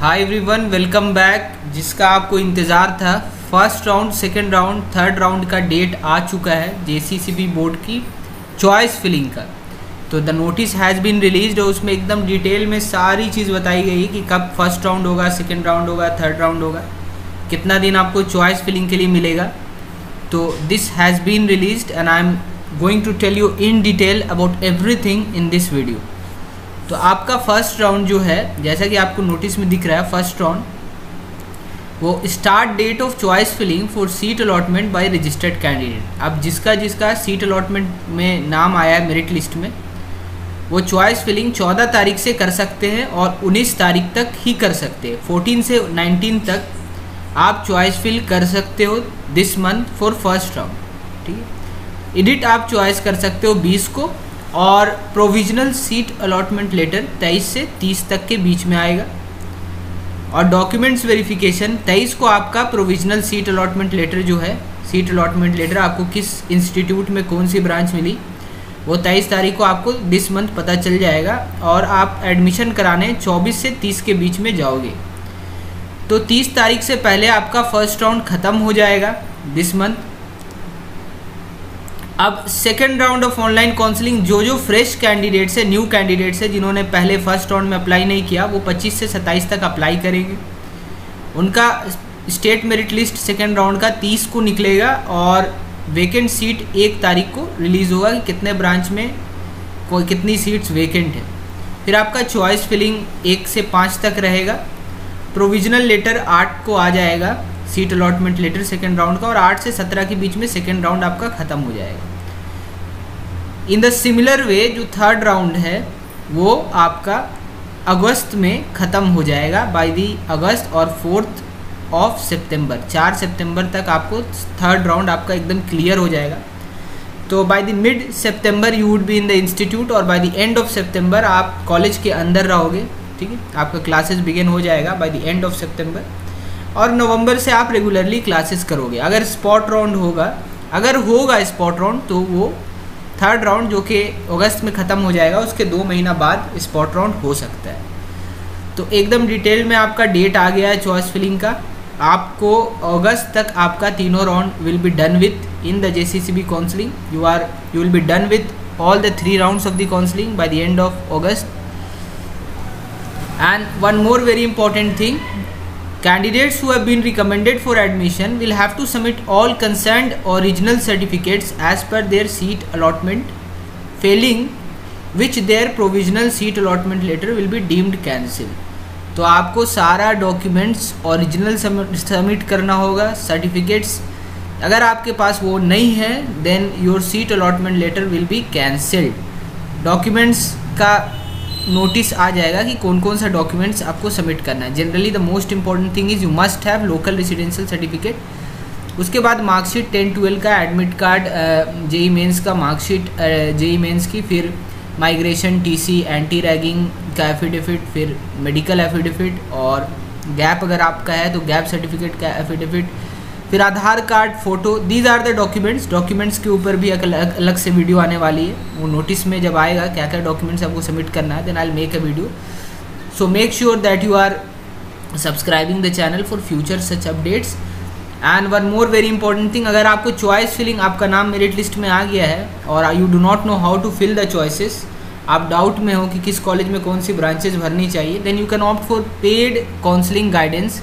Hi everyone welcome back जिसका आपको इंतज़ार था। First round second round third round का डेट आ चुका है जे बोर्ड की चॉइस फिलिंग का। तो the notice has been release और उसमें एकदम डिटेल में सारी चीज़ बताई गई है कि कब फ़र्स्ट राउंड होगा सेकेंड राउंड होगा थर्ड राउंड होगा। कितना दिन आपको चॉइस फिलिंग के लिए मिलेगा। तो this has been release and I am going to tell you in detail about everything in this video तो आपका फ़र्स्ट राउंड जो है, जैसा कि आपको नोटिस में दिख रहा है फ़र्स्ट राउंड वो start date of choice filling for seat allotment by registered candidate अब जिसका जिसका सीट अलॉटमेंट में नाम आया है मेरिट लिस्ट में, वो चॉइस फिलिंग 14 तारीख से कर सकते हैं और 19 तारीख तक ही कर सकते हैं। 14 से 19 तक आप चॉइस फिल कर सकते हो this month for first round ठीक है? एडिट आप चॉइस कर सकते हो 20 को और प्रोविजनल सीट अलॉटमेंट लेटर 23 से 30 तक के बीच में आएगा। और डॉक्यूमेंट्स वेरिफिकेशन 23 को आपका प्रोविजनल सीट अलॉटमेंट लेटर जो है सीट अलॉटमेंट लेटर आपको किस इंस्टीट्यूट में कौन सी ब्रांच मिली, वो तेईस तारीख को आपको दिस मंथ पता चल जाएगा और आप एडमिशन कराने 24 से 30 के बीच में जाओगे। तो 30 तारीख से पहले आपका फ़र्स्ट राउंड ख़त्म हो जाएगा दिस मंथ अब second round of online counselling जो जो फ्रेश कैंडिडेट्स है न्यू कैंडिडेट्स है, जिन्होंने पहले फ़र्स्ट राउंड में अप्लाई नहीं किया, वो 25 से 27 तक अप्लाई करेंगे। उनका state merit list second round का 30 को निकलेगा और वेकेंट सीट एक तारीख को रिलीज़ होगा कि कितने ब्रांच में कोई कितनी सीट्स वेकेंट है। फिर आपका चॉइस फिलिंग एक से पाँच तक रहेगा। प्रोविजनल लेटर आठ को आ जाएगा seat allotment letter second round का और आठ से सत्रह के बीच में सेकेंड राउंड आपका ख़त्म हो जाएगा। इन द सिमिलर वे जो थर्ड राउंड है, वो आपका अगस्त में ख़त्म हो जाएगा बाय दी अगस्त और फोर्थ ऑफ़ सितंबर चार सितंबर तक आपको थर्ड राउंड आपका एकदम क्लियर हो जाएगा। तो by the mid September you would be in the institute और by the end of September आप कॉलेज के अंदर रहोगे, ठीक है? आपका क्लासेस बिगिन हो जाएगा by the end of September और नवंबर से आप रेगुलरली क्लासेस करोगे। अगर स्पॉट राउंड होगा, अगर होगा स्पॉट राउंड तो वो थर्ड राउंड जो कि अगस्त में ख़त्म हो जाएगा, उसके दो महीना बाद स्पॉट राउंड हो सकता है। तो एकदम डिटेल में आपका डेट आ गया है चॉइस फिलिंग का। आपको अगस्त तक आपका तीनों round will be done with in the J C C B counselling you are you will be done with all the three rounds of the counselling by the end of August and one more very important thing Candidates who have been recommended for admission will have to submit all concerned original certificates as per their seat allotment, failing which their provisional seat allotment letter will be deemed cancelled. तो आपको सारा documents original submit करना होगा certificates अगर आपके पास वो नहीं है then your seat allotment letter will be cancelled documents का नोटिस आ जाएगा कि कौन कौन सा डॉक्यूमेंट्स आपको सबमिट करना है। Generally the most important thing is you must have local residential certificate उसके बाद मार्कशीट टेन ट्वेल्व का एडमिट कार्ड जेई मेंस का मार्कशीट जेई मेंस की, फिर माइग्रेशन टीसी एंटी रैगिंग का एफिडेविट फिर मेडिकल एफिडेविट और गैप अगर आपका है तो गैप सर्टिफिकेट का एफिडेविट फिर Aadhaar card, photo these are the documents documents के ऊपर भी अलग अलग से वीडियो आने वाली है। वो नोटिस में जब आएगा क्या क्या डॉक्यूमेंट्स आपको सबमिट करना है then I make a video so make sure that you are subscribing the channel for future such updates and one more very important thing अगर आपको चॉइस फिलिंग आपका नाम मेरिट लिस्ट में आ गया है, और you do not know how to fill the choices आप डाउट में हो कि किस कॉलेज में कौन सी ब्रांचेज भरनी चाहिए then you can opt for paid counselling guidance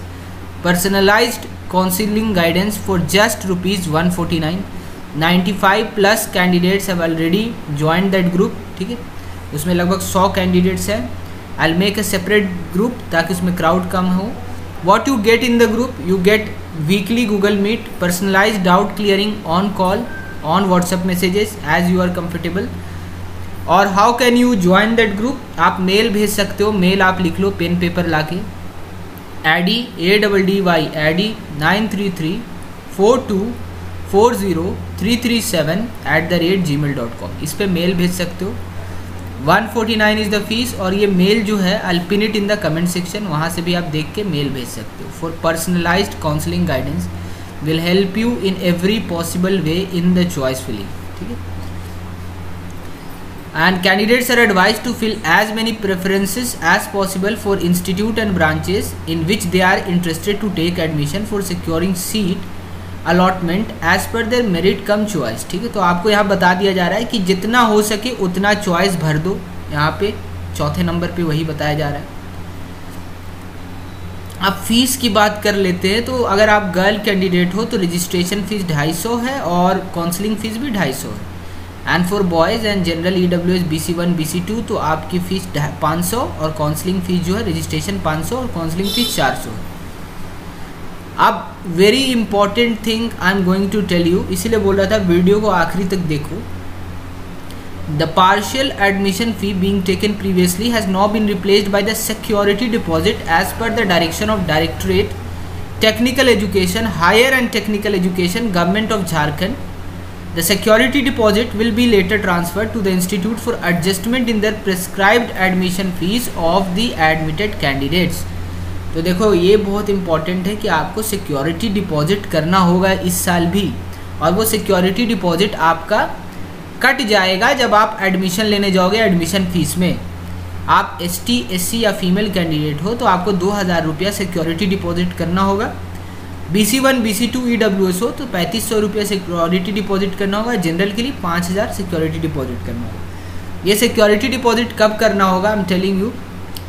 personalised counseling guidance for just rupees 149 95 plus candidates have already join that group ठीक है? उसमें लगभग 100 कैंडिडेट्स हैं। I'll make a separate group ताकि उसमें क्राउड कम हो। What you get in the group you get weekly Google Meet personalise doubt clearing on call on WhatsApp messages as you are comfortable और how can you join that group आप mail भेज सकते हो mail आप लिख लो pen paper ला के AD A double D Y AD nine three three four two four zero three three seven at the rate Gmail dot com इस पर मेल भेज सकते हो। One forty nine is the fees और ये mail जो है I'll pin it in the comment section वहाँ से भी आप देख के मेल भेज सकते हो। For personalise counselling guidance will help you in every possible way in the choice filling ठीक है? And candidates are advised to fill as many preferences as possible for institute and branches in which they are interested to take admission for securing seat allotment as per their merit come choice ठीक है तो आपको यहाँ बता दिया जा रहा है कि जितना हो सके उतना choice भर दो यहाँ पे चौथे नंबर पे वही बताया जा रहा है अब फ़ीस की बात कर लेते हैं तो अगर आप गर्ल कैंडिडेट हो तो रजिस्ट्रेशन फ़ीस ढाई सौ है और काउंसलिंग फ़ीस भी ढाई सौ है and for boys and general E W one B तो आपकी फ़ीस पाँच सौ और काउंसलिंग फ़ीस जो है रजिस्ट्रेशन पाँच सौ और काउंसलिंग फ़ीस चार सौ। है अब very important thing I am going to tell you इसीलिए बोल रहा था वीडियो को आखिरी तक देखो। The partial admission fee being taken previously has now been replaced by the security deposit as per the direction of directorate technical education higher and technical education government of Jharkhand The security deposit will be later transferred to the institute for adjustment in their prescribed admission fees of the admitted candidates. तो देखो, ये बहुत important है कि आपको security deposit करना होगा इस साल भी। और वो सिक्योरिटी डिपॉजिट आपका कट जाएगा जब आप एडमिशन लेने जाओगे एडमिशन फ़ीस में। आप एस टी या फीमेल कैंडिडेट हो तो आपको दो हज़ार रुपया सिक्योरिटी डिपॉजिट करना होगा। B C one B C two E W S हो तो पैंतीस सौ रुपये सिक्योरिटी डिपॉजिट करना होगा। जनरल के लिए पाँच हज़ार सिक्योरिटी डिपॉजिट करना होगा। ये सिक्योरिटी डिपॉजिट कब करना होगा? I am telling you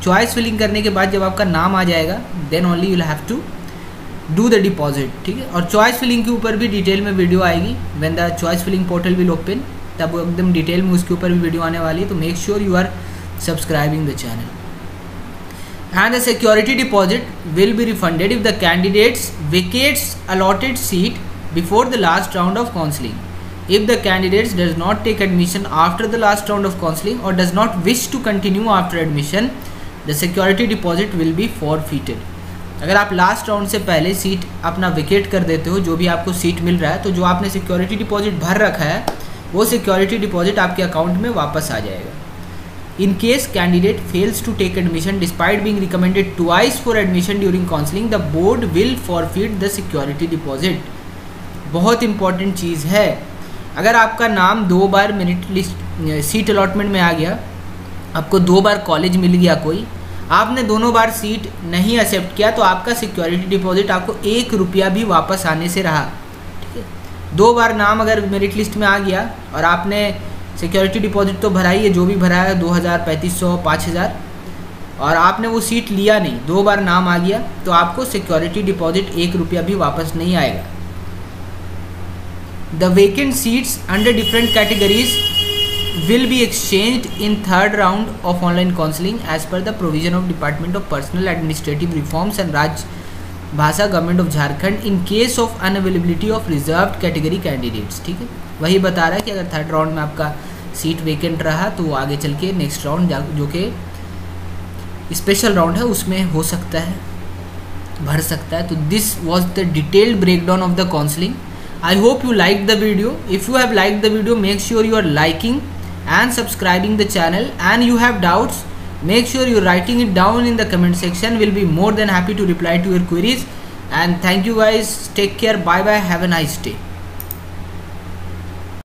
choice filling करने के बाद जब आपका नाम आ जाएगा then only you have to do the deposit ठीक है? और चॉइस फिलिंग के ऊपर भी डिटेल में वीडियो आएगी। When the choice filling portal will open तब एकदम डिटेल में उसके ऊपर भी वीडियो आने वाली है। तो make sure you are subscribing the channel and the security deposit will be refunded if the candidates vacates allotted seat before the last round of counseling if the candidates does not take admission after the last round of counseling or does not wish to continue after admission the security deposit will be forfeited अगर आप last round से पहले seat अपना wicket कर देते हो जो भी आपको सीट मिल रहा है तो जो आपने सिक्योरिटी डिपॉजिट भर रखा है वो सिक्योरिटी डिपॉजिट आपके अकाउंट में वापस आ जाएगा In case candidate fails to take admission despite being recommended twice for admission during counseling, the board will forfeit the security deposit. बहुत इंपॉर्टेंट चीज़ है। अगर आपका नाम दो बार मेरिट लिस्ट सीट अलॉटमेंट में आ गया आपको दो बार कॉलेज मिल गया कोई आपने दोनों बार सीट नहीं एक्सेप्ट किया तो आपका सिक्योरिटी डिपॉजिट आपको एक रुपया भी वापस आने से रहा। ठीक है? दो बार नाम अगर मेरिट लिस्ट में आ गया और आपने सिक्योरिटी डिपॉजिट तो भरा ही है जो भी भरा है, दो हज़ार पैंतीस सौ, पाँच हज़ार। और आपने वो सीट लिया नहीं, दो बार नाम आ गया तो आपको सिक्योरिटी डिपॉजिट एक रुपया भी वापस नहीं आएगा। The vacant seats under different categories will be exchange in third round of online counselling as per the provision of department of personnel administrative reforms and Raj Bhasha government of Jharkhand in case of unavailability of reserve category candidates, ठीक है? वही बता रहा है कि अगर third round में आपका सीट वेकेंट रहा तो आगे चल के नेक्स्ट राउंड जो कि स्पेशल राउंड है, उसमें हो सकता है भर सकता है। तो this was the detailed breakdown of the counselling I hope you like the video if you have like the video make sure you are liking and subscribing the channel and you have doubts make sure you're writing it down in the comment section. We'll be more than happy to reply to your queries. And thank you guys. Take care. Bye bye. Have a nice day